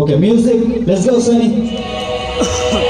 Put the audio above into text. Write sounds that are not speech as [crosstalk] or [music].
Okay, music. Let's go, Sonny. [laughs]